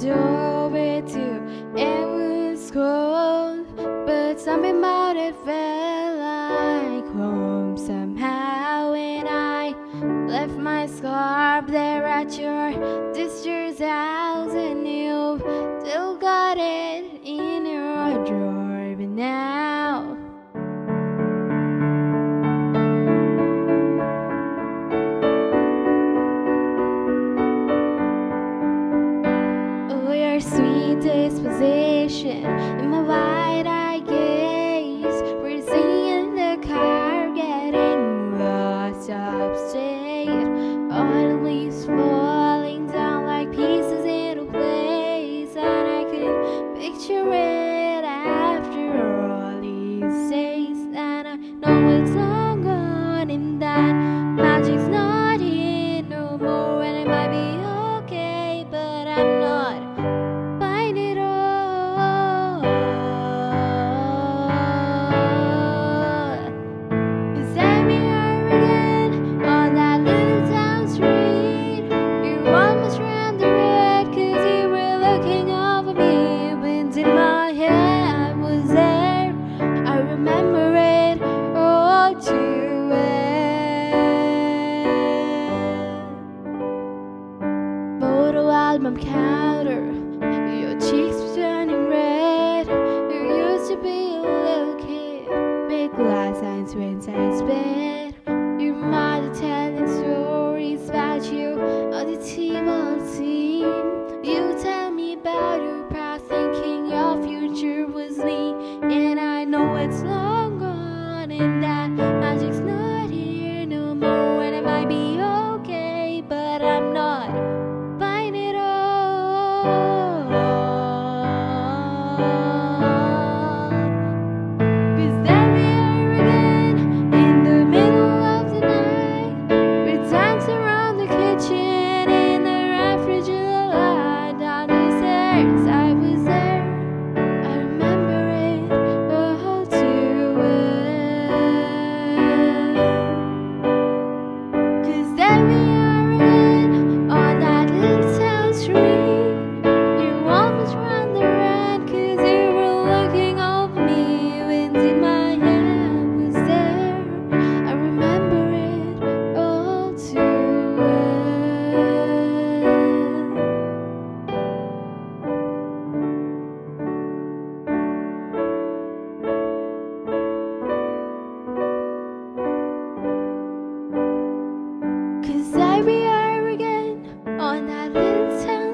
doorway to it was cold, but something about it felt like home somehow. when I left my scarf there at your sister's house, and you still got it in your drawer, but now. Disposition baby.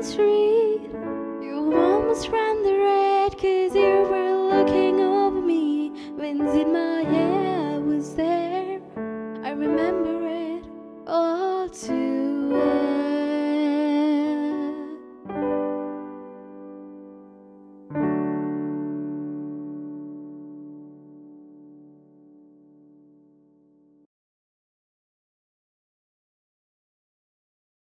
street. You almost ran the red, cause you were looking over me, Wind in my hair.